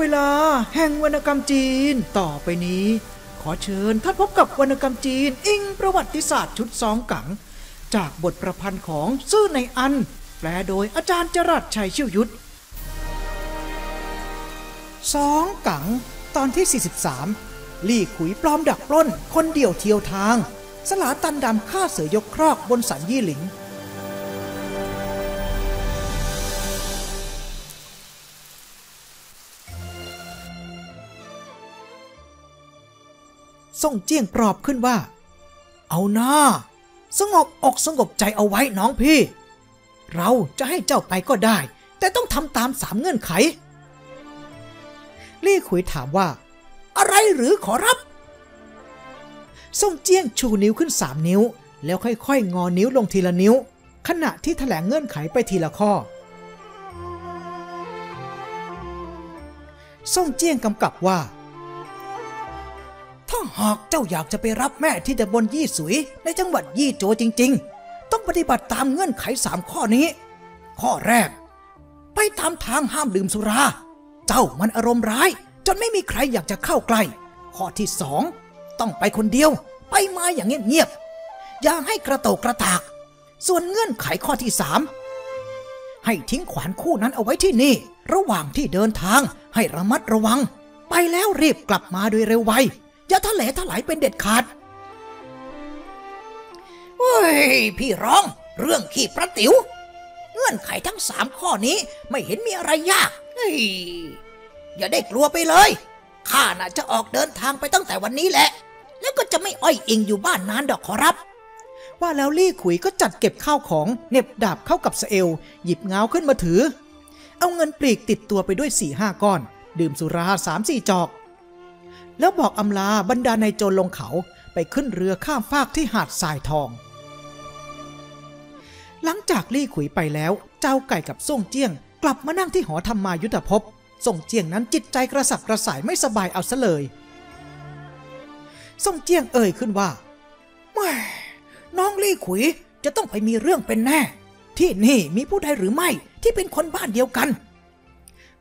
เวลาแห่งวรรณกรรมจีน ต่อไปนี้ ขอเชิญท่านพบกับวรรณกรรมจีน อิงประวัติศาสตร์ชุดสองกัง จากบทประพันธ์ของซื่อในอัน แปลโดยอาจารย์จรัสชัยชิวยุทธสองกัง ตอนที่ 43 ลี่ขุยปลอมดักปล้น คนเดียวเที่ยวทาง สลาตันดำฆ่าเสือยกครอกบนสันยี่หลิง ส่งเจียงปลอบขึ้นว่า เอาหน้า สงบอกสงบใจเอาไว้น้องพี่ เราจะให้เจ้าไปก็ได้ แต่ต้องทำตามสามเงื่อนไข ลี่ขุยถามว่า อะไรหรือขอรับ ส่งเจียงชูนิ้วขึ้นสามนิ้ว แล้วค่อยๆ งอนิ้วลงทีละนิ้ว ขณะที่แถลงเงื่อนไขไปทีละข้อส่งเจียงกำกับว่าถ้า หากเจ้าอยากจะไปรับแม่ที่ตำบลยี่สุย ในจังหวัดยี่โจจริง ๆ ต้องปฏิบัติตามเงื่อนไขสามข้อนี้ ข้อแรก ไปตามทางห้ามดื่มสุรา เจ้ามันอารมณ์ร้าย จนไม่มีใครอยากจะเข้าใกล้ ข้อที่สองต้องไปคนเดียว ไปมาอย่างเงียบๆอย่าให้กระโตกกระตาก ส่วนเงื่อนไขข้อที่สามให้ทิ้งขวานคู่นั้นเอาไว้ที่นี่ ระหว่างที่เดินทางให้ระมัดระวัง ไปแล้วรีบกลับมาโดยเร็วไว อย่าทะเลถลายเป็นเด็ดขาดเฮ้ยพี่ร้องเรื่องขี้ประติ๋วเงื่อนไขทั้งสามข้อนี้ไม่เห็นมีอะไรยากเฮ้ยอย่าได้กลัวไปเลย ข้าน่ะจะออกเดินทางไปตั้งแต่วันนี้แหละ แล้วก็จะไม่อ้อยอิงอยู่บ้านนานดอกขอรับ ว่าแล้วลี่ขุยก็จัดเก็บข้าวของเน็บดาบเข้ากับสเอล หยิบเงาขึ้นมาถือ เอาเงินปลีกติดตัวไปด้วยสี่ห้าก้อน ดื่มสุราสามสี่จอก แล้วบอกอำลาบรรดานายโจรลงเขาไปขึ้นเรือข้ามฟากที่หาดทรายทอง หลังจากลี่ขุยไปแล้ว เจ้าไก่กับส่งเจียง กลับมานั่งที่หอธรรมายุทธภพส่งเจียงนั้นจิตใจกระสับกระส่ายไม่สบายเอาซะเลยส่งเจียงเอ่ยขึ้นว่าแม่น้องลี่ขุยจะต้องไปมีเรื่องเป็นแน่ ที่นี่มีผู้ใดหรือไม่ที่เป็นคนบ้านเดียวกัน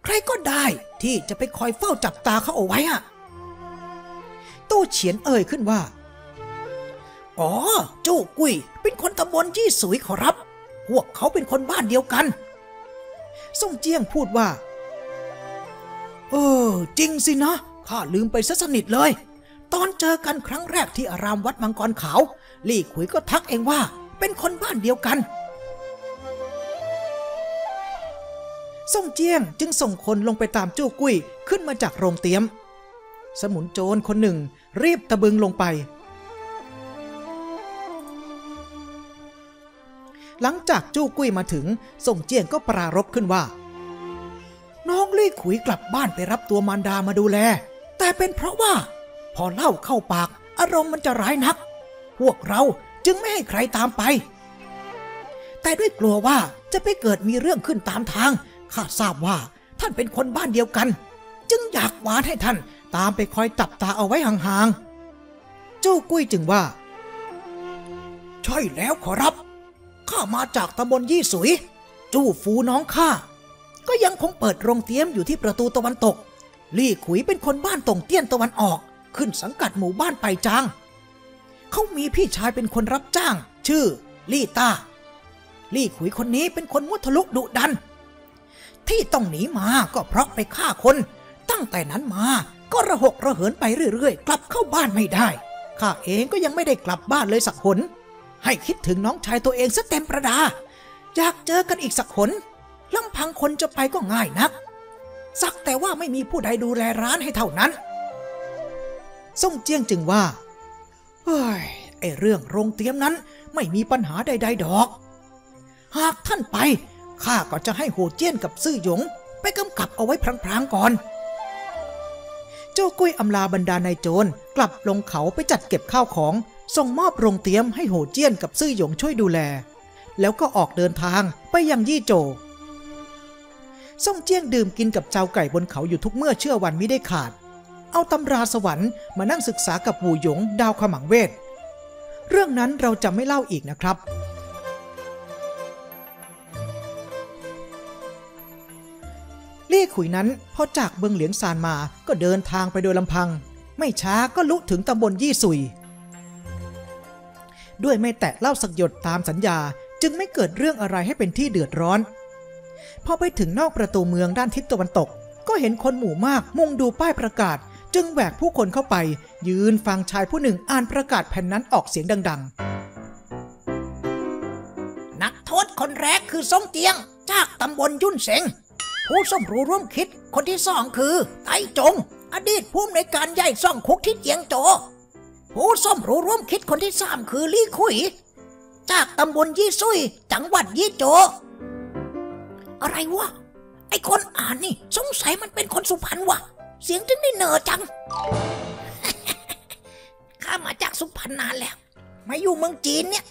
ใครก็ได้ที่จะไปคอยเฝ้าจับตาเขาเอาไว้อะ ตู้เฉียนเอ่ยขึ้นว่า อ๋อจู้กุ้ย เป็นคนตำบลยี่สุยขอรับ พวกเขาเป็นคนบ้านเดียวกัน ส่งเจียงพูดว่า เออ จริงสินะ ข้าลืมไปซะสนิทเลย ตอนเจอกันครั้งแรกที่อารามวัดมังกรขาว ลี่ขุยก็ทักเองว่า เป็นคนบ้านเดียวกันส่งเจียงจึงส่งคนลงไปตามจู้กุ้ยขึ้นมาจากโรงเตี๊ยม สมุนโจรคนหนึ่ง รีบตะบึงลงไป หลังจากจู้กุ้ยมาถึงส่งเจียงก็ปรารบขึ้นว่า น้องลี่ขุยกลับบ้านไปรับตัวมารดามาดูแล แต่เป็นเพราะว่า พอเล่าเข้าปาก อารมณ์มันจะร้ายนัก พวกเราจึงไม่ให้ใครตามไป แต่ด้วยกลัวว่าจะไปเกิดมีเรื่องขึ้นตามทางข้าทราบว่าท่านเป็นคนบ้านเดียวกัน จึงอยากหวานให้ท่าน ตามไปคอยจับตาเอาไว้ห่างๆจู้กุ้ยจึงว่า ใช่แล้วขอรับ ข้ามาจากตำบลยี่สุย จู้ฟูน้องข้า ก็ยังคงเปิดโรงเตี้ยมอยู่ที่ประตูตะวันตก ลี่ขุยเป็นคนบ้านตรงเตี้ยนตะวันออก ขึ้นสังกัดหมู่บ้านไปจางเขามีพี่ชายเป็นคนรับจ้าง ชื่อ ลี่ต้า ลี่ขุยคนนี้เป็นคนมุทะลุดุดัน ที่ต้องหนีมาก็เพราะไปฆ่าคน ตั้งแต่นั้นมา ก็ระหกระเหินไปเรื่อยๆ กลับเข้าบ้านไม่ได้ ข้าเองก็ยังไม่ได้กลับบ้านเลยสักหน ให้คิดถึงน้องชายตัวเองซะเต็มประดา อยากเจอกันอีกสักหนลำพังคนจะไปก็ง่ายนัก สักแต่ว่าไม่มีผู้ใดดูแลร้านให้เท่านั้น ส่งเจียงจึงว่า เฮ้ย ไอเรื่องโรงเตรียมนั้นไม่มีปัญหาใด ๆ ดอก หากท่านไป ข้าก็จะให้โหเจี้ยนกับซื่อหยง ไปกำกับเอาไว้พลางๆก่อน จ้ากุ้ยอำลาบรรดานายโจรกลับลงเขาไปจัดเก็บข้าวของ ส่งมอบโรงเตี๊ยมให้โหเจี้ยนกับซื่อหยงช่วยดูแล แล้วก็ออกเดินทางไปยังยี่โจส่งเจี้ยงดื่มกินกับเจ้าไก่บนเขาอยู่ทุกเมื่อเชื่อวันไม่ได้ขาด เอาตำราสวรรค์มานั่งศึกษากับหูหยงดาวขมังเวท เรื่องนั้นเราจะไม่เล่าอีกนะครับ ขุยขุยนั้นพอจากเบืองเหลียงซานมาก็เดินทางไปโดยลำพัง ไม่ช้าก็ลุถึงตำบลยี่สุย ด้วยไม่แตะเล้าสักหยดตามสัญญาจึงไม่เกิดเรื่องอะไรให้เป็นที่เดือดร้อน พอไปถึงนอกประตูเมืองด้านทิศตะวันตก ก็เห็นคนหมู่มากมุ่งดูป้ายประกาศ จึงแหวกผู้คนเข้าไป ยืนฟังชายผู้หนึ่งอ่านประกาศแผ่นนั้นออกเสียงดัง ๆ นักโทษคนแรกคือซงเตียง จากตำบลยุ่นเสง ผู้สมรู้ร่วมคิดคนที่สองคือไต้จง อดีตผู้อำนวยการใหญ่ซ่องคุกที่เจียงโจ ผู้สมรู้ร่วมคิดคนที่สามคือลี่ขุย จากตำบลยี่ซุย จังหวัดยี่โจ อะไรวะไอคนอ่านนี่ สงสัยมันเป็นคนสุพรรณวะเสียงถึงได้เนอจังข้ามาจากสุพรรณนานแล้ว มาอยู่เมืองจีนเนี่ย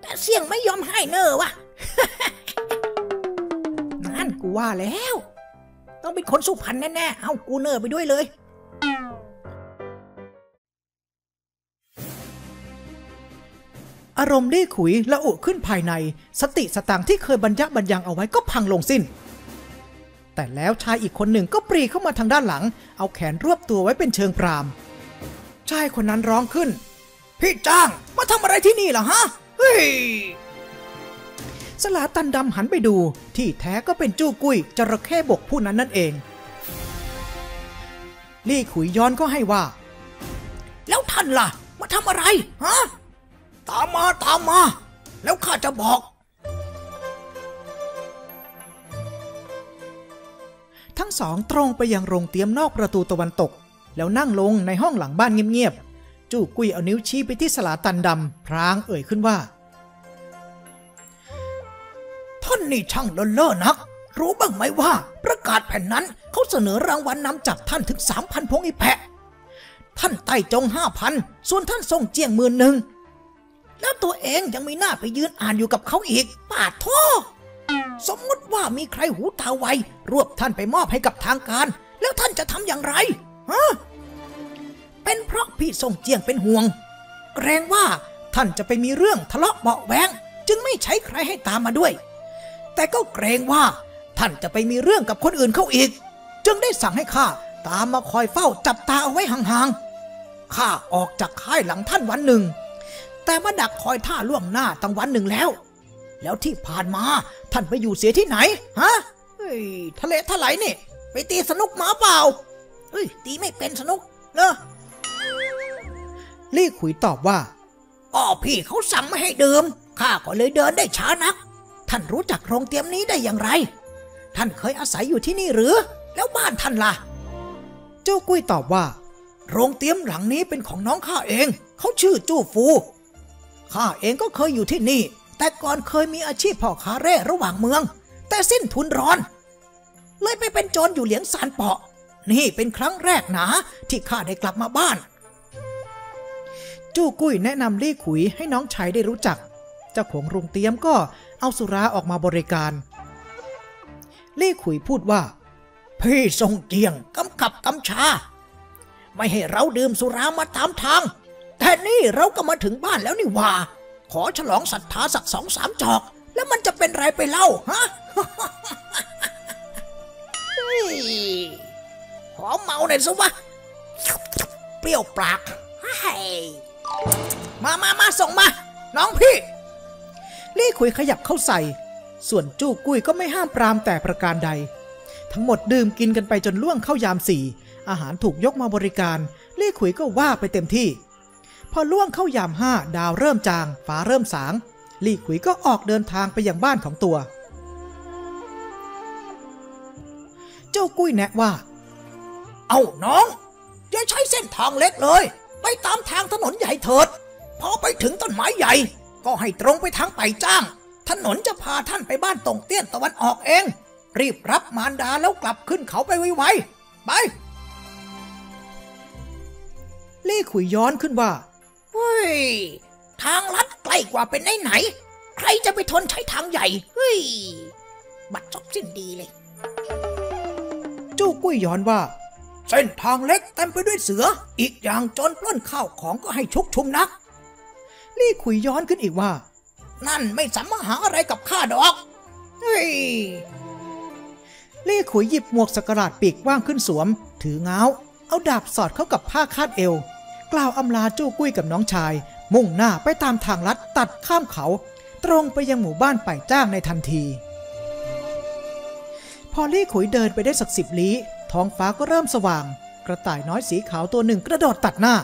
แต่เสียงไม่ยอมให้เนอวะ กูว่าแล้ว ต้องเป็นคนสุพรรณแน่ๆ เอากูเนอร์ไปด้วยเลย อารมณ์ลี่ขุยละอุขึ้นภายใน สติสตางที่เคยบรรยักบรรยังเอาไว้ก็พังลงสิ้น แต่แล้วชายอีกคนหนึ่งก็ปรีเข้ามาทางด้านหลัง เอาแขนรวบตัวไว้เป็นเชิงปรามชายคนนั้นร้องขึ้น พี่จ้างมาทำอะไรที่นี่ล่ะฮะ เฮ้ย สลาตันดำหันไปดูที่แท้ก็เป็นจู้กุ้ยจระเข้บกผู้นั้นนั่นเอง ลี่ขุยย้อนก็ให้ว่า แล้วท่านล่ะ มาทำอะไร ฮะ ตามมาตามมา แล้วข้าจะบอก ทั้งสองตรงไปยังโรงเตรียมนอกประตูตะวันตก แล้วนั่งลงในห้องหลังบ้านเงียบๆ จู้กุ้ยเอานิ้วชี้ไปที่สลาตันดำพรางเอ่ยขึ้นว่า ท่านนี่ช่างเลินเล่อนัก รู้บ้างไหมว่า ประกาศแผ่นนั้นเขาเสนอรางวัลนนำจับท่านถึงสามพันพงอีแพะ ท่านไต่จงห้าพันส่วนท่านทรงเจียงหมื่นหนึ่งแล้วตัวเองยังมีหน้าไปยืนอ่านอยู่กับเขาอีกปาดท่อสมมติว่ามีใครหูตาไว รวบท่านไปมอบให้กับทางการ แล้วท่านจะทำอย่างไรฮะเป็นเพราะพี่ทรงเจียงเป็นห่วง เกรงว่าท่านจะไปมีเรื่องทะเลาะเบาแวง จึงไม่ใช้ใครให้ตามมาด้วย แต่ก็เกรงว่า ท่านจะไปมีเรื่องกับคนอื่นเข้าอีก จึงได้สั่งให้ข้าตามมาคอยเฝ้าจับตาเอาไว้ห่างๆ ข้าออกจากค่ายหลังท่านวันหนึ่ง แต่มาดักคอยท่าล่วงหน้าตั้งวันหนึ่งแล้ว แล้วที่ผ่านมาท่านไปอยู่เสียที่ไหน ฮะเฮ้ยทะเลทลายนี่ ไปตีสนุกหมาเปล่า เฮ้ย ตีไม่เป็นสนุกเนอะลี่ขุยตอบว่าอ๋อพี่เขาสั่งไม่ให้ดื่มข้าก็เลยเดินได้ช้านัก ท่านรู้จักโรงเตรียมนี้ได้อย่างไร ท่านเคยอาศัยอยู่ที่นี่หรือ แล้วบ้านท่านล่ะ เจ้ากุ้ยตอบว่า โรงเตรียมหลังนี้เป็นของน้องข้าเอง เขาชื่อจู้ฟู ข้าเองก็เคยอยู่ที่นี่ แต่ก่อนเคยมีอาชีพพ่อค้าเร่ระหว่างเมือง แต่สิ้นทุนร้อน เลยไปเป็นโจรอยู่เหลียงซานเปาะ นี่เป็นครั้งแรกนาที่ข้าได้กลับมาบ้าน จู้กุ้ยแนะนำลี่ขุยให้น้องชายได้รู้จัก เจ้าของโรงเตรียมก็ เอาสุราออกมาบริการลี่ขุยพูดว่า พี่ทรงเจียงกำกับกำชา ไม่ให้เราดื่มสุรามาตามทาง แต่นี่เราก็มาถึงบ้านแล้วนี่ว่า ขอฉลองศรัทธาสักสองสามจอก แล้วมันจะเป็นไรไปเล่าฮะเฮ้ขอเมาหน่อยสิวะเปรี้ยวปากมามามาส่งมา น้องพี่ ลี่ขุยขยับเข้าใส่ ส่วนจู้กุ้ยก็ไม่ห้ามปรามแต่ประการใด ทั้งหมดดื่มกินกันไปจนล่วงเข้ายามสี่ อาหารถูกยกมาบริการ ลี่ขุยก็ว่าไปเต็มที่ พอล่วงเข้ายามห้าดาวเริ่มจาง ฟ้าเริ่มสาง ลี่ขุยก็ออกเดินทางไปยังบ้านของตัว เจ้ากุ้ยแนะว่า เอาน้อง อย่าใช้เส้นทางเล็กเลย ไปตามทางถนนใหญ่เถิด พอไปถึงต้นไม้ใหญ่ ก็ให้ตรงไปทางไปจ้าง ถนนจะพาท่านไปบ้านตรงเตี้ยนตะวันออกเอง รีบรับมารดาแล้วกลับขึ้นเขาไปไวๆไปลี่ขุยย้อนขึ้นว่าเฮ้ยทางลัดใกล้กว่าเป็นไหนไหนๆใครจะไปทนใช้ทางใหญ่ เฮ้ย บัดจบสิ้นดีเลย จู้กุ้ยย้อนว่า เส้นทางเล็กเต็มไปด้วยเสือ อีกอย่างโจรปล้นข้าวของก็ให้ชุกชุมนัก ลี่ขุยย้อนขึ้นอีกว่า นั่นไม่สามาหาอะไรกับข้าดอกเฮ้ยลี่ขุยหยิบหมวกสกราดปีกว่างขึ้นสวม ถือเงาเอาดาบสอดเข้ากับผ้าคาดเอว กล่าวอำลาจู้กุ้ยกับน้องชาย มุ่งหน้าไปตามทางลัดตัดข้ามเขา ตรงไปยังหมู่บ้านป่ายจ้างในทันที พอลี่ขุยเดินไปได้สักสิบลี้ ท้องฟ้าก็เริ่มสว่าง กระต่ายน้อยสีขาวตัวหนึ่งกระโดดตัดหน้า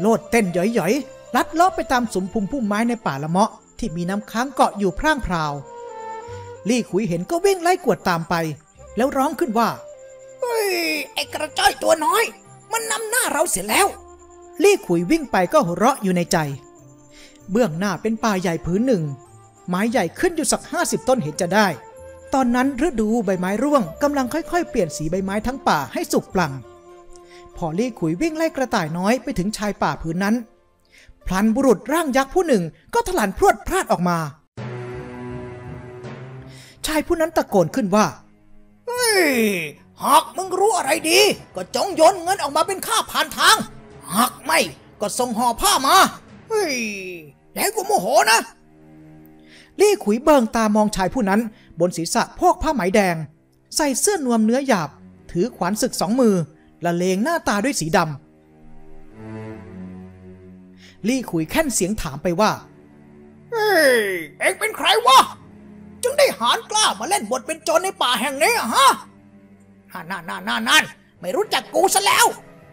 โลดเต้นหย่อยๆ ลัดเลาะไปตามสุมพุมพุ่มไม้ในป่าละเมาะที่มีน้ำค้างเกาะอยู่พร่างพราว ลี่ขุยเห็นก็วิ่งไล่กวดตามไป แล้วร้องขึ้นว่า เฮ้ย ไอ้กระจ้อยตัวน้อย มันนำหน้าเราเสียแล้ว ลี่ขุยวิ่งไปก็หัวเราะอยู่ในใจ เบื้องหน้าเป็นป่าใหญ่ผืนหนึ่ง ไม้ใหญ่ขึ้นอยู่สักห้าสิบต้นเห็นจะได้ ตอนนั้นฤดูใบไม้ร่วงกำลังค่อยๆ เปลี่ยนสีใบไม้ทั้งป่าให้สุกปลังพอลี่ขุยวิ่งไล่กระต่ายน้อยไปถึงชายป่าผืนนั้น พลันบุรุษร่างยักษ์ผู้หนึ่งก็ถลันพรวดพลาดออกมา ชายผู้นั้นตะโกนขึ้นว่า เฮ้ย หากมึงรู้อะไรดี ก็จงโยนเงินออกมาเป็นค่าผ่านทาง หากไม่ก็ส่งห่อผ้ามา เฮ้ย แล้วกูโมโหนะ ลี่ขุยเบิงตามองชายผู้นั้น บนศีรษะพอกผ้าไหมแดง ใส่เสื้อนวมเนื้อหยาบ ถือขวานศึกสองมือ ละเลงหน้าตาด้วยสีดำ ลี่ขุยแค่นเสียงถามไปว่า เฮ้ย เอ็งเป็นใครวะ จึงได้หานกล้ามาเล่นบทเป็นโจรในป่าแห่งนี้อะฮะฮ่านั่นนั่นนั่นนั่นไม่รู้จักกูซะแล้ว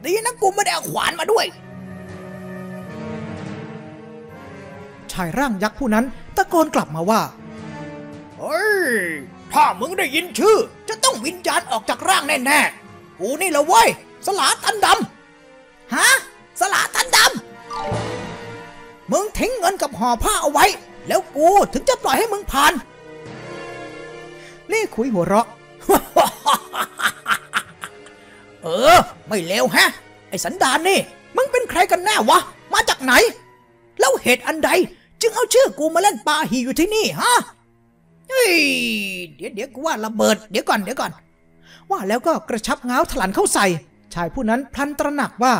ดีนะกูไม่ได้เอาขวานมาด้วย ชายร่างยักษ์ผู้นั้นตะโกนกลับมาว่าเฮ้ย ถ้ามึงได้ยินชื่อ จะต้องวิญญาณออกจากร่างแน่ๆ กูนี่ละเว้ย สลาตันดำ ฮะ สลาตันดำ มึงทิ้งเงินกับห่อผ้าเอาไว้ แล้วกูถึงจะปล่อยให้มึงผ่านเล่ขุยหัวเราะ เออ ไม่เลวแฮะ ไอ้สันดานนี่ มึงเป็นใครกันแน่วะ มาจากไหน แล้วเหตุอันใด จึงเอาชื่อกูมาเล่นปาหีอยู่ที่นี่ฮะ เฮ้ย เดี๋ยวเดี๋ยวกูว่าระเบิด เดี๋ยวก่อนเดี๋ยวก่อน ว่าแล้วก็กระชับเงาถลันเข้าใส่ ชายผู้นั้นพลันตระหนักว่า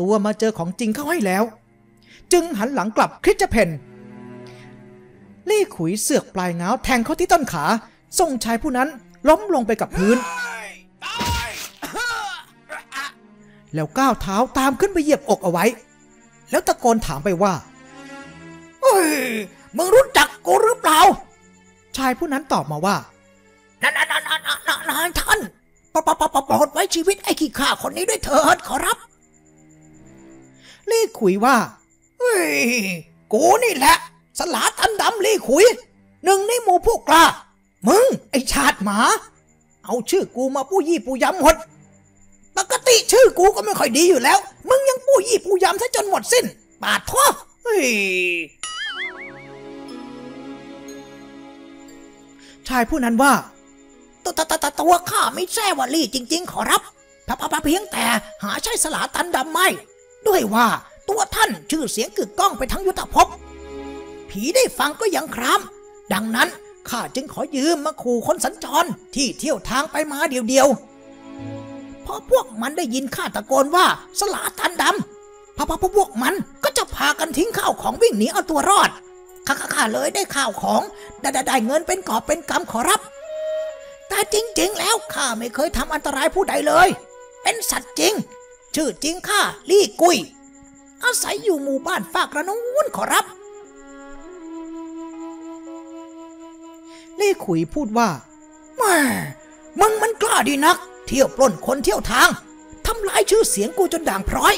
ตัวมาเจอของจริงเข้าให้แล้ว จึงหันหลังกลับคริสจะเพนลี่ขุยเสือกปลายเงาแทงเข้าที่ต้นขาส่งชายผู้นั้นล้มลงไปกับพื้น แล้วก้าวเท้าตามขึ้นไปเหยียบอกเอาไว้ แล้วตะโกนถามไปว่าเฮ้ยมึงรู้จักกูหรือเปล่า ชายผู้นั้นตอบมาว่านั่นนั่นนั่นนั่นนั่นนั่นท่านปปปปโปรดไว้ชีวิตไอ้ขี้ข้าคนนี้ด้วยเถิดขอรับ ลี่ขุยว่า เฮ้ย กูนี่แหละ สลาตันดำลีขุย หนึ่งในหมู่พวกกล้า มึง ไอชาติหมา เอาชื่อกูมาปู้ยี่ปู้ยำหมด ปกติชื่อกูก็ไม่ค่อยดีอยู่แล้ว มึงยังปู้ยี่ปู้ยำซะจนหมดสิ้น ปาดท่อเฮ้ยชายผู้นั้นว่าตัวตตตัวข้าไม่แช่วลี่จริง ๆ ขอรับพระพระเพียงแต่หาใช่สลาตันดำไม่ ด้วยว่า ตัวท่านชื่อเสียงกึกก้องไปทั้งยุทธภพ ผีได้ฟังก็ยังคราม ดังนั้นข้าจึงขอยืมมาขู่คนสัญจรที่เที่ยวทางไปมาเดียวๆพอพวกมันได้ยินข้าตะโกนว่าสลาตันดำพอพอพวกมันก็จะพากันทิ้งข้าวของวิ่งหนีเอาตัวรอดข้าข้าเลยได้ข้าวของได้ได้ได้เงินเป็นกอบเป็นกำขอรับ แต่จริง ๆ แล้วข้าไม่เคยทำอันตรายผู้ใดเลย เป็นสัตว์จริง ชื่อจริงข้าลี่กุย อาศัยอยู่หมู่บ้านฝากระนูนขอรับลี่ขุยพูดว่าแม่มึงมันกล้าดีนัก เที่ยวปล้นคนเที่ยวทางทำลายชื่อเสียงกูจนด่างพร้อย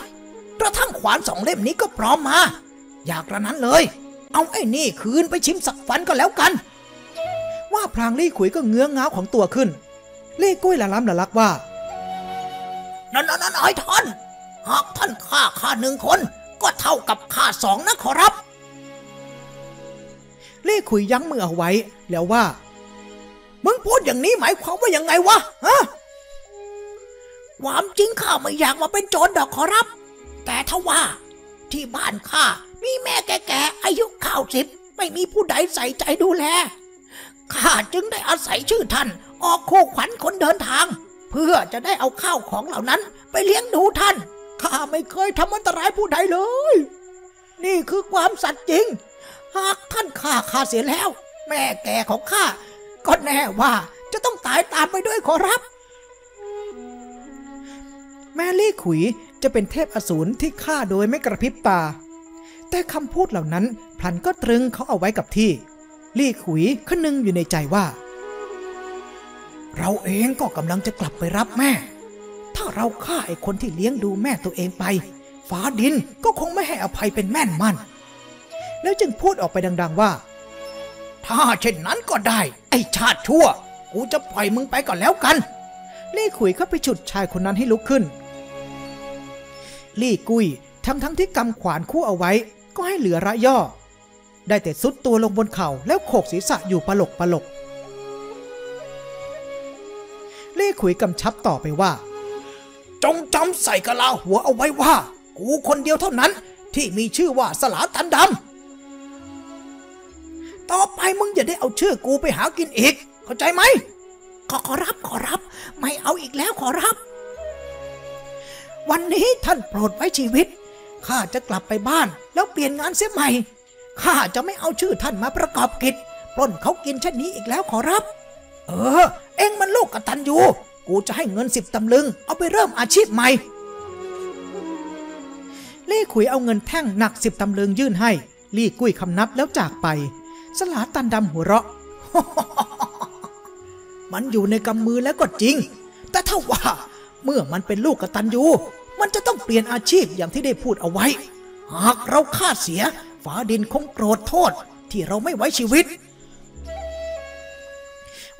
กระทั่งขวานสองเล่มนี้ก็พร้อมมา อยากกระนั้นเลย เอาไอ้นี่คืนไปชิมสักฟันก็แล้วกัน ว่าพลางลี่ขุยก็เงื้อง้าวของตัวขึ้นลี่กุ้ยละล้ำละลักว่านั่นนั่นนั่นไอ้ท่าน หากท่านฆ่าข้าหนึ่งคน ก็เท่ากับฆ่าสองนะขอรับลี่ขุยยั้งมือเอาไว้ แล้วว่า มึงพูดอย่างนี้หมายความว่ายังไงวะฮะความจริงข้าไม่อยากมาเป็นโจรดอกขอรับ แต่ถ้าว่า ที่บ้านข้ามีแม่แก่ๆอายุข้าวสิบไม่มีผู้ใดใส่ใจดูแลข้าจึงได้อาศัยชื่อท่าน ออกคู่ขวัญคนเดินทาง เพื่อจะได้เอาข้าวของเหล่านั้นไปเลี้ยงดูท่าน ข้าไม่เคยทำอันตรายผู้ใดเลย นี่คือความสัตย์จริง หากท่านฆ่าข้าเสียแล้ว แม่แก่ของข้าก็แน่ว่าจะต้องตายตามไปด้วยขอรับ แม่ลี่ขุยจะเป็นเทพอสูรที่ฆ่าโดยไม่กระพริบตา แต่คำพูดเหล่านั้นพลันก็ตรึงเขาเอาไว้กับที่ ลี่ขุยคนึงอยู่ในใจว่า เราเองก็กำลังจะกลับไปรับแม่ ถ้าเราฆ่าไอ้คนที่เลี้ยงดูแม่ตัวเองไป ฟ้าดินก็คงไม่ให้อภัยเป็นแม่นมัน แล้วจึงพูดออกไปดัง ๆว่า ถ้าเช่นนั้นก็ได้ ไอ้ชาติชั่ว กูจะปล่อยมึงไปก่อนแล้วกัน ลี่ขุยเข้าไปฉุดชายคนนั้นให้ลุกขึ้น ลี่กุยทั้งทั้งที่กำขวานคู่เอาไว้ ก็ให้เหลือระย่อ ได้แต่ซุดตัวลงบนเข่าแล้วโขกศีรษะอยู่ปลกปลกลี่ขุยกำชับต่อไปว่า จงจำใส่กะลาหัวเอาไว้ว่า กูคนเดียวเท่านั้น ที่มีชื่อว่าสลาตันดำ ต่อไปมึงอย่าได้เอาชื่อกูไปหากินอีก เข้าใจไหม ขอขอรับขอรับ ไม่เอาอีกแล้วขอรับ วันนี้ท่านโปรดไว้ชีวิต ข้าจะกลับไปบ้าน แล้วเปลี่ยนงานเสียใหม่ ข้าจะไม่เอาชื่อท่านมาประกอบกิจปล้นเขากินเช่นนี้อีกแล้วขอรับ เออ เอ็งมันลูกกตันอยู่ กูจะให้เงินสิบตำลึง เอาไปเริ่มอาชีพใหม่ ลี่ขุยเอาเงินแท่งหนักสิบตำลึงยื่นให้ ลี่กุ้ยคำนับแล้วจากไป สลาตันดำหัวเราะ มันอยู่ในกำมือแล้วก็จริง แต่ถ้าว่า เมื่อมันเป็นลูกกตันยูมันจะต้องเปลี่ยนอาชีพอย่างที่ได้พูดเอาไว้ หากเราฆ่าเสีย ฝาดินคงโกรธโทษที่เราไม่ไว้ชีวิต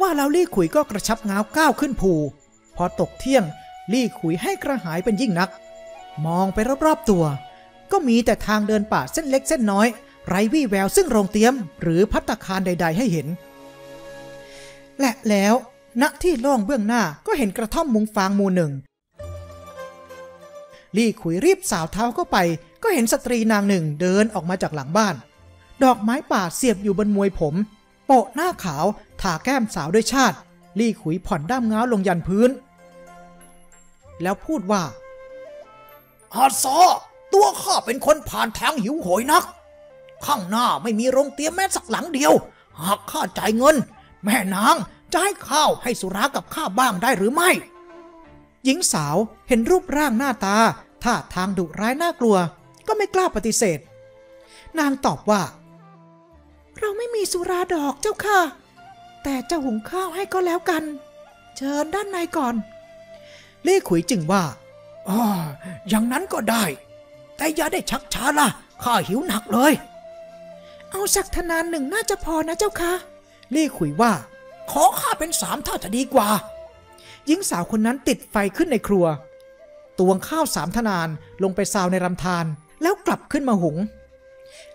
ว่าแล้วลี่ขุยก็กระชับง้าวก้าวขึ้นภู พอตกเที่ยง ลี่ขุยให้กระหายเป็นยิ่งนัก มองไปรอบๆตัว ก็มีแต่ทางเดินป่าเส้นเล็กเส้นน้อย ไร้วี่แววซึ่งโรงเตี๊ยม หรือพัตตาคารใด ๆ ให้เห็น และแล้วณที่ล่องเบื้องหน้าก็เห็นกระท่อมมุงฟางมูหนึ่ง ลี่ขุยรีบสาวเท้าเข้าไป ก็เห็นสตรีนางหนึ่งเดินออกมาจากหลังบ้าน ดอกไม้ป่าเสียบอยู่บนมวยผม โปะหน้าขาวทาแก้มสาวด้วยชาติ ลี่ขุยผ่อนด้ามง้าวลงยันพื้น แล้วพูดว่าอาซอตัวข้าเป็นคนผ่านทางหิวโหยนัก ข้างหน้าไม่มีโรงเตรียมแม้สักหลังเดียว หากข้าจ่ายเงิน แม่นางจะให้ข้าวให้สุรากับข้าบ้างได้หรือไม่ หญิงสาวเห็นรูปร่างหน้าตาท่าทางดุร้ายน่ากลัว ก็ไม่กล้าปฏิเสธ นางตอบว่า เราไม่มีสุราดอกเจ้าค่ะ แต่จะหุงข้าวให้ก็แล้วกัน เชิญด้านในก่อน เล่ขุยจึงว่าอ๋ออย่างนั้นก็ได้ แต่อย่าได้ชักช้าล่ะ ข้าหิวหนักเลย เอาสักทนานหนึ่งน่าจะพอนะเจ้าค่ะ เล่ขุยว่า ขอข้าเป็นสามเท่าจะดีกว่า หญิงสาวคนนั้นติดไฟขึ้นในครัว ตวงข้าวสามทนานลงไปซาวในรำธารแล้วกลับขึ้นมาหุง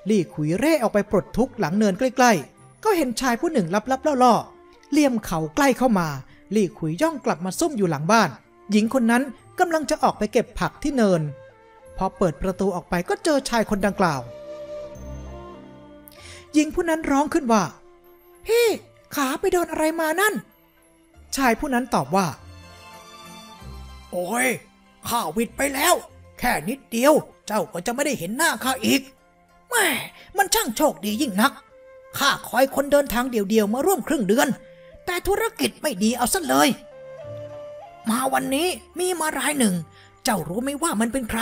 ลี่ขุยเร่ออกไปปลดทุกข์หลังเนินใกล้ ๆ ก็เห็นชายผู้หนึ่งลับๆล่อๆเลี่ยมเขาใกล้เข้ามา ลี่ขุยย่องกลับมาซุ่มอยู่หลังบ้าน หญิงคนนั้นกำลังจะออกไปเก็บผักที่เนิน พอเปิดประตูออกไปก็เจอชายคนดังกล่าว หญิงผู้นั้นร้องขึ้นว่าเฮ้ขาไปโดนอะไรมานั่น ชายผู้นั้นตอบว่า โอ้ยข้าวิดไปแล้ว แค่นิดเดียว เจ้าก็จะไม่ได้เห็นหน้าข้าอีก แม่มันช่างโชคดียิ่งนัก ข้าคอยคนเดินทางเดียวๆมาร่วมครึ่งเดือน แต่ธุรกิจไม่ดีเอาซะเลย มาวันนี้มีมารายหนึ่ง เจ้ารู้ไหมว่ามันเป็นใคร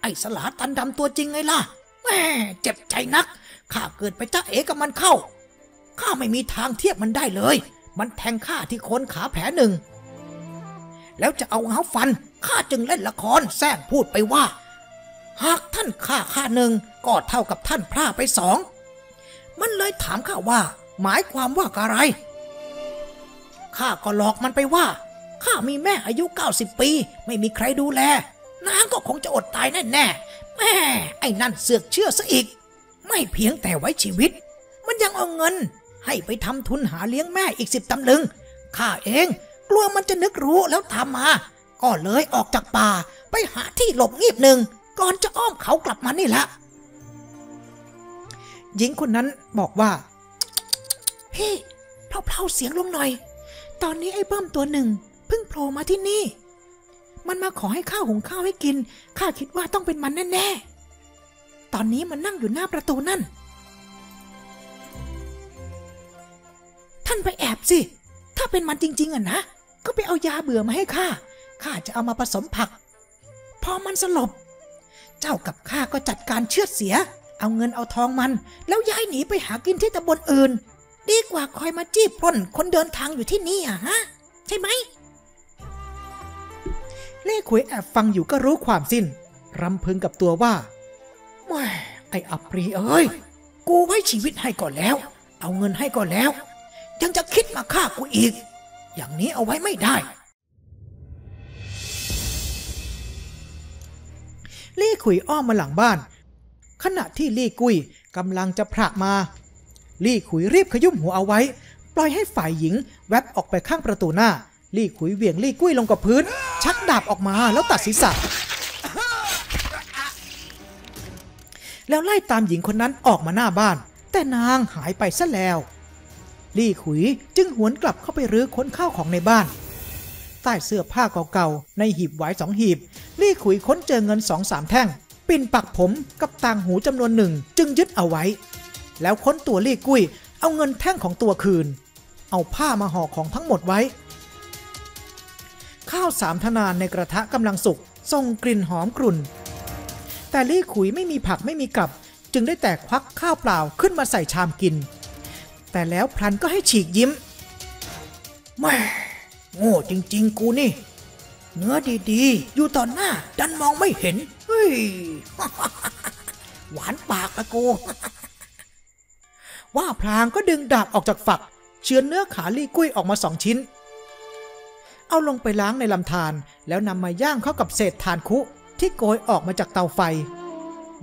ไอ้สลาตันดำตัวจริงไงล่ะแม่เจ็บใจนัก ข้าเกิดไปจ้าเอกับมันเข้า ข้าไม่มีทางเทียบมันได้เลย มันแทงข้าที่โคนขาแผลหนึ่ง แล้วจะเอาเงาฟัน ข้าจึงเล่นละครแซงพูดไปว่า หากท่านฆ่าข้าหนึ่ง ก็เท่ากับท่านพร่าไปสอง มันเลยถามข้าว่า หมายความว่าอะไร ข้าก็หลอกมันไปว่า ข้ามีแม่อายุ 90 ปี ไม่มีใครดูแล นางก็คงจะอดตายแน่แน่แม่ไอ้นั่นเสือกเชื่อซะอีก ไม่เพียงแต่ไว้ชีวิต มันยังเอาเงิน ให้ไปทำทุนหาเลี้ยงแม่อีกสิบตำลึง ข้าเองกลัวมันจะนึกรู้แล้วตามมา ก็เลยออกจากป่าไปหาที่หลบงีบหนึ่งก่อนจะอ้อมเขากลับมานี่แหละ หญิงคนนั้นบอกว่า พี่เพลาๆเสียงลงหน่อย ตอนนี้ไอ้เบิ้มตัวหนึ่งเพิ่งโผล่มาที่นี่ มันมาขอให้ข้าหุงข้าวให้กิน ข้าคิดว่าต้องเป็นมันแน่ๆ ตอนนี้มันนั่งอยู่หน้าประตูนั่น ท่านไปแอบสิ ถ้าเป็นมันจริง ๆอะนะ ก็ไปเอายาเบื่อมาให้ข้า ข้าจะเอามาผสมผัก พอมันสลบ เจ้ากับข้าก็จัดการเชือดเสีย เอาเงินเอาทองมัน แล้วย้ายหนีไปหากินที่ตำบลอื่น ดีกว่าคอยมาจี้ปล้นคนเดินทางอยู่ที่นี่อะฮะ ใช่ไหมเล่ขุยแอบฟังอยู่ก็รู้ความสิ้น รำพึงกับตัวว่าแม่ไอ้อัปรีเอ้ย กูไว้ชีวิตให้ก่อนแล้ว เอาเงินให้ก่อนแล้ว ยังจะคิดมาฆ่ากูอีก อย่างนี้เอาไว้ไม่ได้ลี่ขุยอ้อมมาหลังบ้าน ขณะที่ลี่กุยกำลังจะผละมา ลี่ขุยรีบขยุ่มหัวเอาไว้ ปล่อยให้ฝ่ายหญิงแวบออกไปข้างประตูหน้า ลี่ขุยเหวี่ยงลี่กุ้ยลงกับพื้น ชักดาบออกมาแล้วตัดศีรษะ แล้วไล่ตามหญิงคนนั้นออกมาหน้าบ้าน แต่นางหายไปซะแล้ว ลี่ขุยจึงหวนกลับเข้าไปรื้อค้นข้าวของในบ้านใต้เสื้อผ้าเก่าๆ ในหีบไว้สองหีบ ลี่ขุยค้นเจอเงินสองสามแท่ง ปิ่นปักผมกับต่างหูจำนวนหนึ่งจึงยึดเอาไว้ แล้วค้นตัวลี่กุ้ย เอาเงินแท่งของตัวคืน เอาผ้ามาห่อของทั้งหมดไว้ ข้าวสามทนานในกระทะกำลังสุกส่งกลิ่นหอมกรุ่น แต่ลี่ขุยไม่มีผักไม่มีกับ จึงได้แต่ควักข้าวเปล่าขึ้นมาใส่ชามกิน แต่แล้วพลันก็ให้ฉีกยิ้มแม่โง่จริง ๆ กูนี่ เนื้อดี ๆ อยู่ต่อหน้า ดันมองไม่เห็น ฮ้ย หวานปากละกู ว่าพลางก็ดึงดาบออกจากฝักเฉือนเนื้อขาลี่กุ้ยออกมาสองชิ้น เอาลงไปล้างในลำธารแล้วนำมาย่างเข้ากับเศษถ่านคุที่โกยออกมาจากเตาไฟ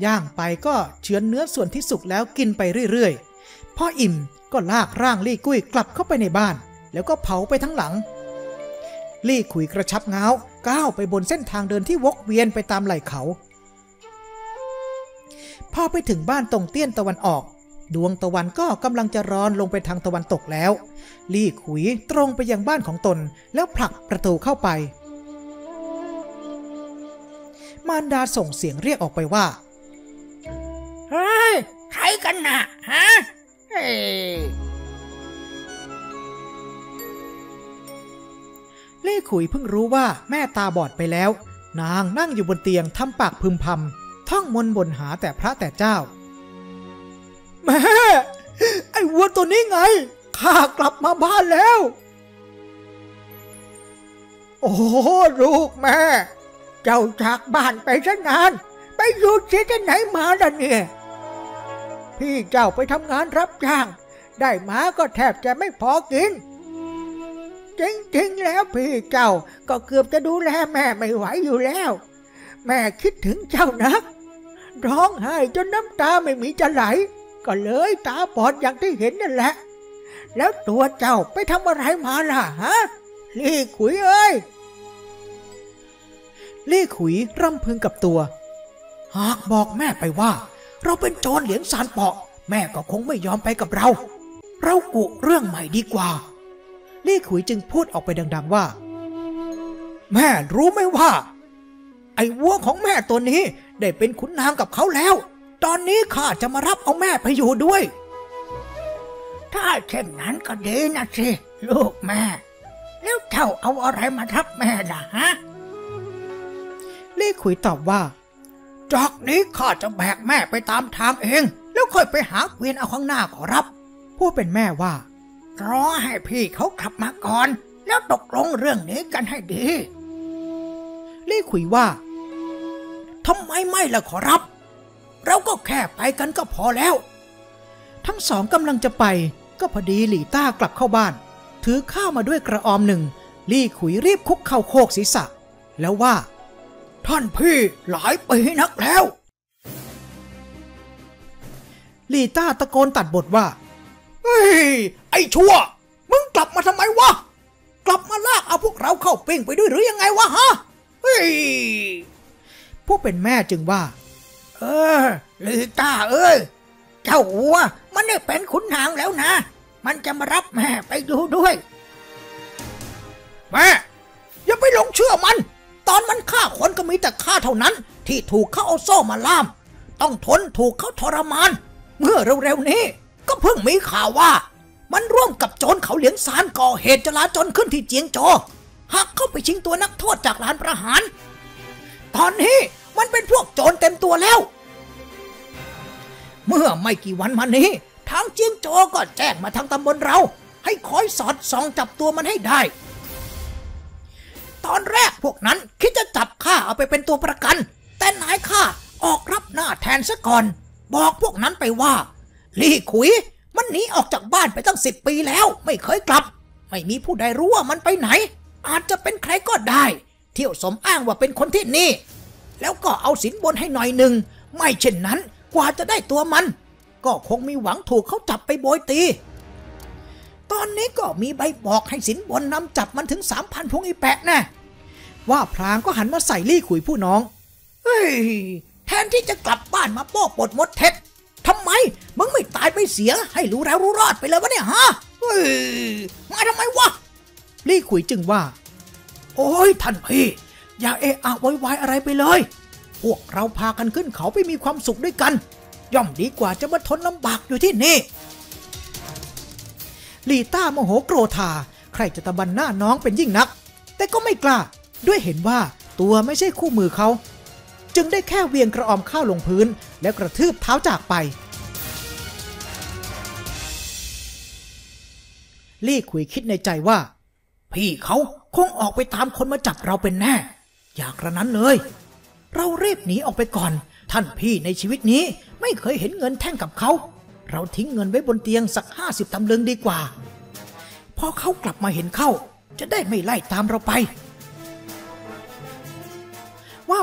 ย่างไปก็เฉือนเนื้อส่วนที่สุกแล้วกินไปเรื่อยๆ พ่ออิ่มก็ลากร่างลี่กุ้ยกลับเข้าไปในบ้าน แล้วก็เผาไปทั้งหลัง ลี่ขุยกระชับเงา ก้าวไปบนเส้นทางเดินที่วกเวียนไปตามไหล่เขา พอไปถึงบ้านตรงเตี้ยนตะวันออก ดวงตะวันก็กำลังจะร้อนลงไปทางตะวันตกแล้ว ลี่ขุยตรงไปยังบ้านของตนแล้วผลักประตูเข้าไป มารดาส่งเสียงเรียกออกไปว่า เฮ้ย ใครกันนะฮะ เฮ้ ยลี่ขุยเพิ่งรู้ว่าแม่ตาบอดไปแล้ว นางนั่งอยู่บนเตียงทำปากพึมพำท่องมนต์บนหาแต่พระแต่เจ้า แม่ ไอ้วัวตัวนี้ไง ข้ากลับมาบ้านแล้ว โอ้ลูกแม่ เจ้าจากบ้านไปซะนาน ไปอยู่ที่ที่ไหนมาล่ะเนี่ย พี่เจ้าไปทำงานรับจ้าง ได้มาก็แทบจะไม่พอกิน จริงๆแล้วพี่เจ้าก็เกือบจะดูแลแม่ไม่ไหวอยู่แล้ว แม่คิดถึงเจ้านัก ร้องไห้จนน้ำตาไม่มีจะไหล ก็เลยตาบอดอย่างที่เห็นนั่นแหละ แล้วตัวเจ้าไปทำอะไรมาล่ะฮะลี่ขุยเอ้ยลี่ขุยร่ำพึงกับตัว หากบอกแม่ไปว่า เราเป็นโจรเหลียงซานเปาะ แม่ก็คงไม่ยอมไปกับเรา เรากุเรื่องใหม่ดีกว่า ลี่ขุยจึงพูดออกไปดัง ๆ ว่า แม่รู้ไหมว่า ไอ้วัวของแม่ตัวนี้ได้เป็นขุนนางกับเขาแล้ว ตอนนี้ข้าจะมารับเอาแม่ไปอยู่ด้วย ถ้าเช่นนั้นก็ดีนะสิลูกแม่ แล้วเจ้าเอาอะไรมาทับแม่ล่ะฮะลี่ขุยตอบว่าจากนี้ข้าจะแบกแม่ไปตามทางเอง แล้วค่อยไปหาเกวียนเอาข้างหน้าขอรับ ผู้เป็นแม่ว่า รอให้พี่เขากลับมาก่อน แล้วตกลงเรื่องนี้กันให้ดี ลี่ขุยว่าทำไมไม่ล่ะขอรับ เราก็แค่ไปกันก็พอแล้ว ทั้งสองกำลังจะไป ก็พอดีหลี่ต้ากลับเข้าบ้าน ถือข้าวมาด้วยกระออมหนึ่ง ลี่ขุยรีบคุกเข่าโคกศีรษะ แล้วว่า ท่านพี่หลายปีนักแล้ว ลี่ต้าตะโกนตัดบทว่า เฮ้ย ไอ้ชั่ว มึงกลับมาทำไมวะ กลับมาลากเอาพวกเราเข้าปิ้งไปด้วยหรือยังไงวะฮะ เฮ้ย ผู้เป็นแม่จึงว่า เออลิต้าเอ้ย เจ้าวัว มันได้เป็นขุนนางแล้วนะ มันจะมารับแม่ไปดูด้วย แม่ อย่าไปหลงเชื่อมัน ตอนมันฆ่าคนก็มีแต่ฆ่าเท่านั้น ที่ถูกเขาเอาโซ่มาล่าม ต้องทนถูกเขาทรมาน เมื่อเร็วๆนี้ ก็เพิ่งมีข่าวว่า มันร่วมกับโจรเขาเหลียงซานก่อเหตุจลาจลขึ้นที่เจียงโจหักเข้าไปชิงตัวนักโทษจากลานประหาร ตอนนี้มันเป็นพวกโจรเต็มตัวแล้ว เมื่อไม่กี่วันมานี้ ทางเจียงโจก็แจ้งมาทางตำบลเรา ให้คอยสอดส่องจับตัวมันให้ได้ ตอนแรกพวกนั้นคิดจะจับข้าเอาไปเป็นตัวประกัน แต่นายข้าออกรับหน้าแทนซะก่อน บอกพวกนั้นไปว่า ลี่ขุย มันหนีออกจากบ้านไปตั้งสิบปีแล้ว ไม่เคยกลับ ไม่มีผู้ใดรู้ว่ามันไปไหน อาจจะเป็นใครก็ได้ เที่ยวสมอ้างว่าเป็นคนที่นี่ แล้วก็เอาสินบนให้หน่อยหนึ่ง ไม่เช่นนั้นกว่าจะได้ตัวมัน ก็คงมีหวังถูกเขาจับไปโบยตี ตอนนี้ก็มีใบบอกให้สินบนนำจับมันถึงสามพันพวงอีแปะแน่ว่าพลางก็หันมาใส่ลี่ขุยผู้น้อง เฮ้ย แทนที่จะกลับบ้านมาโป้ปดมดเท็จ ทำไมมึงไม่ตายไปเสียให้รู้แล้วรู้รอดไปเลยวะเนี่ยฮะเฮ้ยมาทำไมวะลี่ขุยจึงว่า โอ้ยท่านพี่อย่าเอะอะโวยวายอะไรไปเลย พวกเราพากันขึ้นเขาไปมีความสุขด้วยกัน ย่อมดีกว่าจะมาทนลำบากอยู่ที่นี่ลีต้าโมโหโกรธา ใครจะตะบันหน้าน้องเป็นยิ่งนัก แต่ก็ไม่กล้า ด้วยเห็นว่าตัวไม่ใช่คู่มือเขา จึงได้แค่เวียงกระออมข้าวลงพื้น แล้วกระทืบเท้าจากไป ลี่ขุยคิดในใจว่า พี่เขาคงออกไปตามคนมาจับเราเป็นแน่ อยากระนั้นเลย เราเรีบหนีออกไปก่อน ท่านพี่ในชีวิตนี้ไม่เคยเห็นเงินแท่งกับเขา เราทิ้งเงินไว้บนเตียงสักห้าสิบตำลึงดีกว่า พอเขากลับมาเห็นเข้า จะได้ไม่ไล่ตามเราไป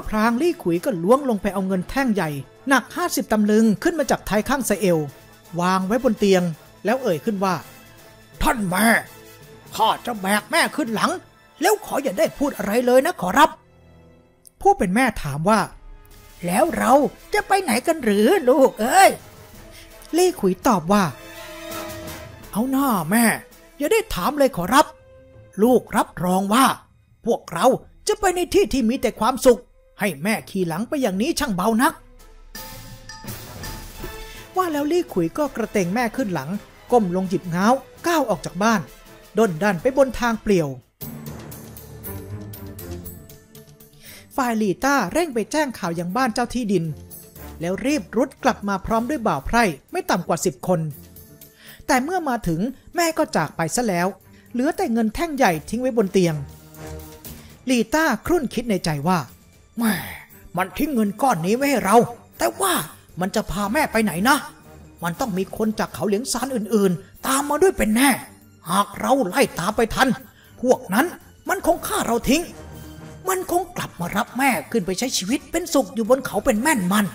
พรางลี่ขุยก็ล้วงลงไปเอาเงินแท่งใหญ่ หนัก 50ตำลึงขึ้นมาจากท้ายข้างไซเอล วางไว้บนเตียง แล้วเอ่ยขึ้นว่า ท่านแม่ข้าจะแบกแม่ขึ้นหลัง แล้วขออย่าได้พูดอะไรเลยนะขอรับ ผู้เป็นแม่ถามว่า แล้วเราจะไปไหนกันหรือลูกเอ้ยลี่ขุยตอบว่า เอาหน้าแม่ อย่าได้ถามเลยขอรับ ลูกรับรองว่า พวกเราจะไปในที่ที่มีแต่ความสุข ให้แม่ขี่หลังไปอย่างนี้ช่างเบานัก ว่าแล้วลี่ขุยก็กระเตงแม่ขึ้นหลัง ก้มลงหยิบเงาก้าวออกจากบ้านด้นดันไปบนทางเปลี่ยว ฝ่ายลีต้าเร่งไปแจ้งข่าวยังบ้านเจ้าที่ดิน แล้วรีบรุดกลับมาพร้อมด้วยบ่าวไพร่ไม่ต่ำกว่าสิบคน แต่เมื่อมาถึงแม่ก็จากไปซะแล้ว เหลือแต่เงินแท่งใหญ่ทิ้งไว้บนเตียงลีต้าครุ่นคิดในใจว่า แม่มันทิ้งเงินก้อนนี้ไว้ให้เรา แต่ว่ามันจะพาแม่ไปไหนนะ มันต้องมีคนจากเขาเหลียงซานอื่นๆ ตามมาด้วยเป็นแน่ หากเราไล่ตามไปทัน พวกนั้นมันคงฆ่าเราทิ้ง มันคงกลับมารับแม่ขึ้นไปใช้ชีวิตเป็นสุขอยู่บนเขาเป็นแม่นมัน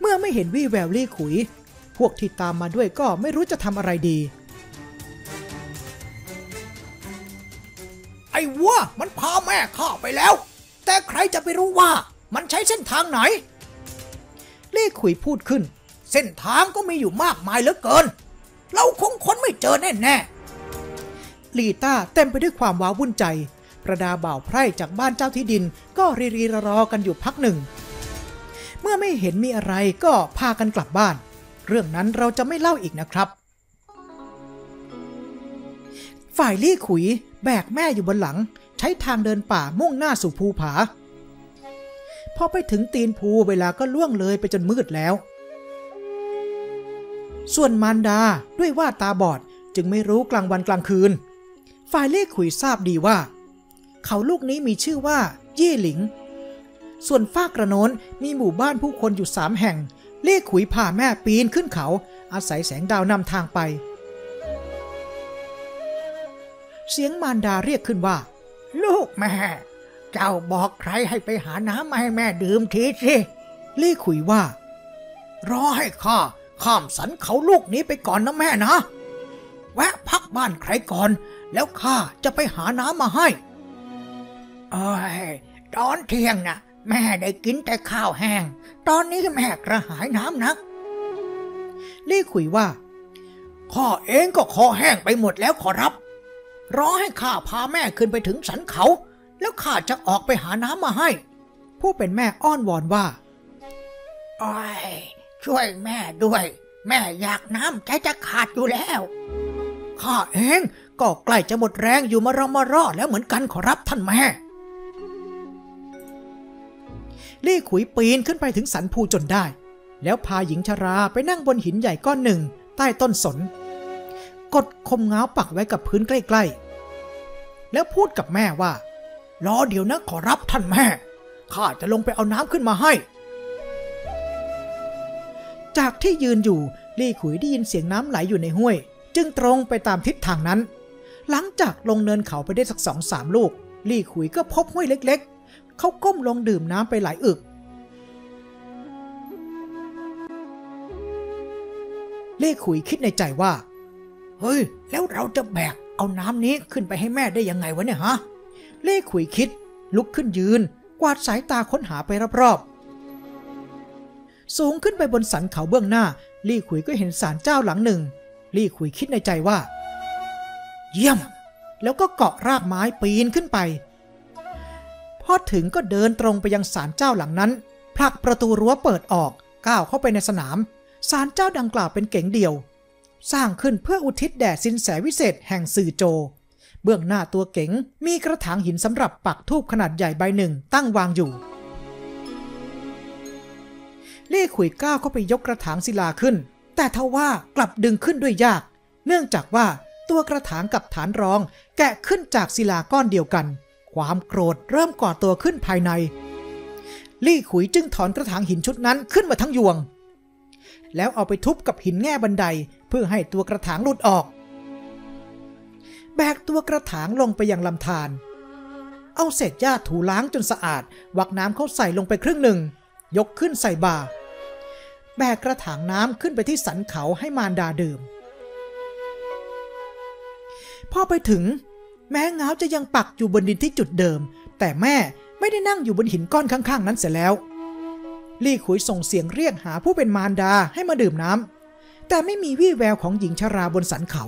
เมื่อไม่เห็นวี่แววลี่ขุย พวกที่ตามมาด้วยก็ไม่รู้จะทำอะไรดี ไอ้วัวมันพาแม่ข้าไปแล้ว แต่ใครจะไปรู้ว่ามันใช้เส้นทางไหน เลี่ขุยพูดขึ้น เส้นทางก็มีอยู่มากมายเหลือเกิน เราคงค้นไม่เจอแน่แน่ลีต้าเต็มไปด้วยความว้าวุ่นใจ ประดาบ่าวไพร่จากบ้านเจ้าที่ดิน ก็รีรีรอๆกันอยู่พักหนึ่ง เมื่อไม่เห็นมีอะไรก็พากันกลับบ้าน เรื่องนั้นเราจะไม่เล่าอีกนะครับ ฝ่ายลี่ขุยแบกแม่อยู่บนหลัง ใช้ทางเดินป่ามุ่งหน้าสู่ภูผา พอไปถึงตีนภูเวลาก็ล่วงเลยไปจนมืดแล้ว ส่วนมารดาด้วยว่าตาบอดจึงไม่รู้กลางวันกลางคืน ฝ่ายเล่ขุยทราบดีว่า เขาลูกนี้มีชื่อว่า เย่หลิง ส่วนฟากกระโน้นมีหมู่บ้านผู้คนอยู่สามแห่ง เล่ขุยพาแม่ปีนขึ้นเขา อาศัยแสงดาวนำทางไป เสียงมารดาเรียกขึ้นว่า ลูกแม่ เจ้าบอกใครให้ไปหาน้ำมาให้แม่ดื่มทีสิเล่ขุยว่า รอให้ข้าข้ามสันเขาลูกนี้ไปก่อนนะแม่นะ แวะพักบ้านใครก่อน แล้วข้าจะไปหาน้ำมาให้เอ้ยตอนเที่ยงนะ่ะ แม่ได้กินแต่ข้าวแห้ง ตอนนี้แม่กระหายน้ำนักเล่ขุยว่า ข้าเองก็คอแห้งไปหมดแล้วขอรับ รอให้ข้าพาแม่ขึ้นไปถึงสันเขา แล้วข้าจะออกไปหาน้ำมาให้ ผู้เป็นแม่อ้อนวอนว่าโอ้ยช่วยแม่ด้วย แม่อยากน้ำใจจะขาดอยู่แล้วข้าเองก็ใกล้จะหมดแรงอยู่มารอมารอแล้วเหมือนกันขอรับท่านแม่ลี่ขุยปีนขึ้นไปถึงสันภูจนได้ แล้วพาหญิงชราไปนั่งบนหินใหญ่ก้อนหนึ่ง ใต้ต้นสน กดคมเงาปักไว้กับพื้นใกล้ๆ แล้วพูดกับแม่ว่า รอเดี๋ยวนะขอรับท่านแม่ ข้าจะลงไปเอาน้ำขึ้นมาให้ จากที่ยืนอยู่ลี่ขุยได้ยินเสียงน้ำไหลอยู่ในห้วย จึงตรงไปตามทิศทางนั้น หลังจากลงเนินเขาไปได้สักสองสามลูก ลี่ขุยก็พบห้วยเล็ก ๆ เขาก้มลงดื่มน้ำไปหลายอึกลี่ขุยคิดในใจว่า เฮ้ย แล้วเราจะแบกเอาน้ำนี้ขึ้นไปให้แม่ได้ยังไงวะเนี่ยฮะ เล่ขุยคิด ลุกขึ้นยืน กวาดสายตาค้นหาไปรอบๆ สูงขึ้นไปบนสันเขาเบื้องหน้า ลี่ขุยก็เห็นศาลเจ้าหลังหนึ่ง ลี่ขุยคิดในใจว่า เยี่ยม แล้วก็เกาะรากไม้ปีนขึ้นไป พอถึงก็เดินตรงไปยังศาลเจ้าหลังนั้นผลักประตูรั้วเปิดออก ก้าวเข้าไปในสนามศาลเจ้าดังกล่าวเป็นเก๋งเดียว สร้างขึ้นเพื่ออุทิศแด่สินแสวิเศษแห่งสื่อโจ เบื้องหน้าตัวเก๋งมีกระถางหินสำหรับปักทูบขนาดใหญ่ใบหนึ่งตั้งวางอยู่ เล่ขุยก้าวเข้าไปยกกระถางศิลาขึ้น แต่ทว่ากลับดึงขึ้นด้วยยาก เนื่องจากว่าตัวกระถางกับฐานรอง แกะขึ้นจากศิลาก้อนเดียวกัน ความโกรธเริ่มก่อตัวขึ้นภายใน ลี่ขุยจึงถอนกระถางหินชุดนั้นขึ้นมาทั้งยวง แล้วเอาไปทุบกับหินแง่บันได เพื่อให้ตัวกระถางหลุดออก แบกตัวกระถางลงไปยังลำธารเอาเศษหญ้าถูล้างจนสะอาด วักน้ำเข้าใส่ลงไปครึ่งหนึ่ง ยกขึ้นใส่บาแบกกระถางน้ำขึ้นไปที่สันเขาให้มารดาดื่ม พอไปถึง แม้เงาจะยังปักอยู่บนดินที่จุดเดิม แต่แม่ไม่ได้นั่งอยู่บนหินก้อนข้าง ๆ นั้นเสียแล้ว ลี่ขุยส่งเสียงเรียกหาผู้เป็นมารดาให้มาดื่มน้ำ แต่ไม่มีวี่แววของหญิงชราบนสันเขา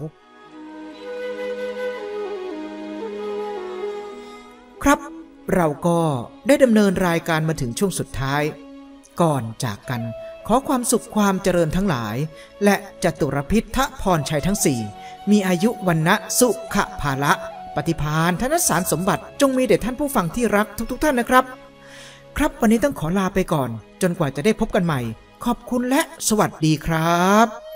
ครับ เราก็ได้ดำเนินรายการมาถึงช่วงสุดท้าย ก่อนจากกันขอความสุขความเจริญทั้งหลาย และจตุรพิษทะพรชัยทั้งสี่มีอายุวันนะสุขภาละ ปฏิพานธนสารสมบัติจงมีแด่ท่านผู้ฟังที่รักทุกๆทท่านนะครับ ครับวันนี้ต้องขอลาไปก่อน จนกว่าจะได้พบกันใหม่ ขอบคุณและสวัสดีครับ